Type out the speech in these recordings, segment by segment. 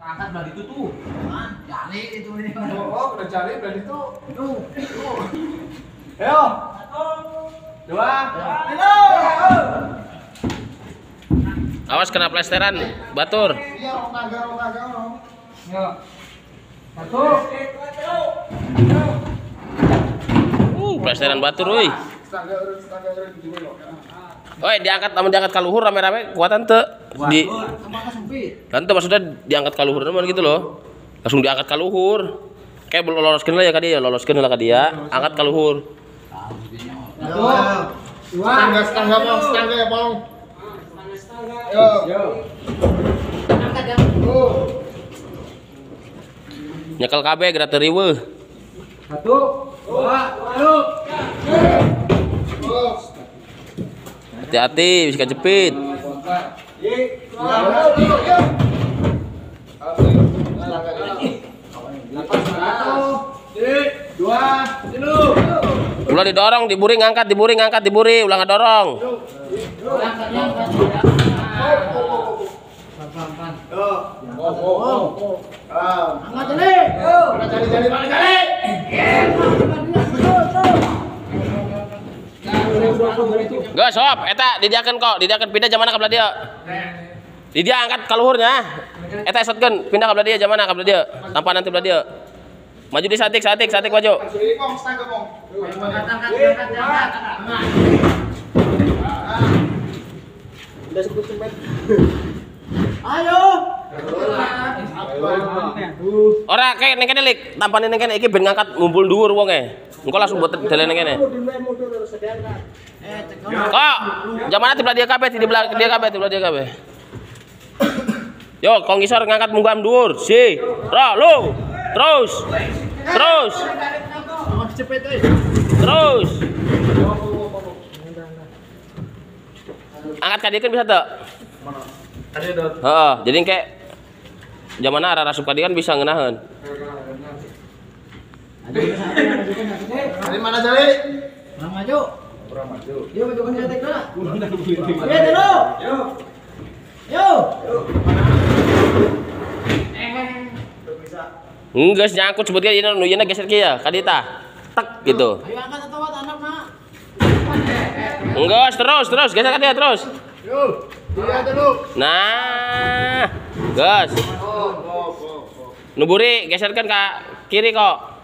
Angkat belah itu tuh. Kan, jali itu ini. Oh, oh, udah berarti itu. Tuh, tuh. Ayo. Dua. Halo. Awas kena plesteran, batur. Iya. Yo. Satu. Uh, plesteran batur, woi. Woi, diangkat namun diangkat ka luhur rame-rame kuatan teu. Di kan teu maksudnya diangkat ka luhur namun gitu loh. Langsung diangkat ka luhur. Kayak belum loloskeun lah ya ka dia, loloskeun lah ka dia, angkat ka luhur. Satu. Dua. Setangga, setangga, Bang, setangga ya, Bang. Yo. Yo. Ya. Nyekel kabeh gerak teu riweuh. Satu. Dua. Oh. Hati-hati bisa kejepit. Ulah didorong, diburi ngangkat, diburi ngangkat, diburi, ulah. Angkatnya angkat. Ah. Angkat ini. Yo. Mana Gas, sob, eta didiakeun kok, didiakeun pindah jamana ka belah dia. Di dia angkat ka luhurnya. Eta esotkeun, pindah ka belah dia jamana ka belah dia. Tampan nanti belah dia. Maju di satik, satik, satik maju. Ayo. Ora kayak neng kene lik, tampane neng kene iki ben ngangkat ngumpul dhuwur wonge. Engko langsung buat dele neng. Eh, Kok, jamana di belah dia kabeh, di belah dia kabeh, di belah dia kabeh. Yo, kong ngisor ngangkat munggam dhuwur. Si. Ro, lu. Terus. Terus. Terus. Angkat ka kan bisa dot. Heeh, jadi kayak zaman arah rasup ka kan bisa ngeunaheun. Dari mana cari? Orang maju. Maju. Yuk, maju ke cetek dulu. Ayo, dulu. Yo. Yo. Enggak nyangkut sebutnya ini nu yeuna geser kieu ka dita. Tek gitu. Ayo angkat atau wat anak nak. Enggak, terus terus geser ka dia terus. Dulu. Nah, gas. Oh. Nuburi geserkan ke kiri kok.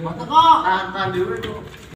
Mata kok. Tahan, tahan dulu itu.